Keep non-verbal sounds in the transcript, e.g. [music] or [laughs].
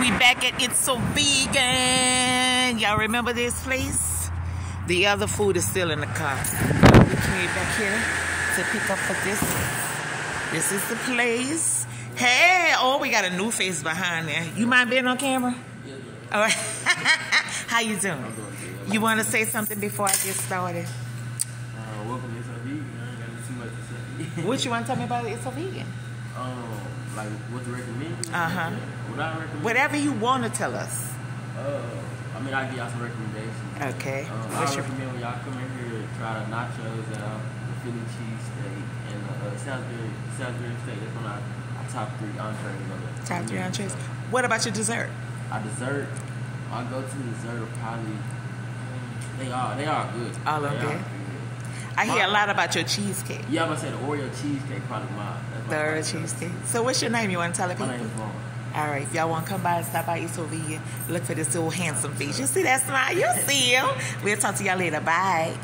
We back at It's So Vegan. Y'all remember this place? The other food is still in the car. We came back here to pick up for this. This is the place. Hey, oh, we got a new face behind there. You mind being on camera? Yeah. All right. [laughs] How you doing? You want to say something before I get started? Uh, welcome to It's So Vegan. I got too much to say. What you [laughs] want to tell me about It's So Vegan? um, like what to recommend? Uh-huh. What I recommend? Whatever you want to tell us. Uh, I mean, I give y'all some recommendations. Okay. Um, What's I your recommend when y'all come in here, try the nachos out, the Philly cheese steak, and the uh, Salisbury, Salisbury steak. That's one of our, our top three entrees on the top three entrees? What about your dessert? Our dessert, I go to dessert are probably they are they are good. All of them I hear a lot about your cheesecake. Yeah, I'm gonna say the Oreo cheesecake probably mine. My The Oreo cheesecake. So what's your name? You want to tell the people? My name is Vaughn. All right, if y'all want to come by and stop by It's So Vegan, look for this little handsome face. You see that smile? You see him. We'll talk to y'all later. Bye.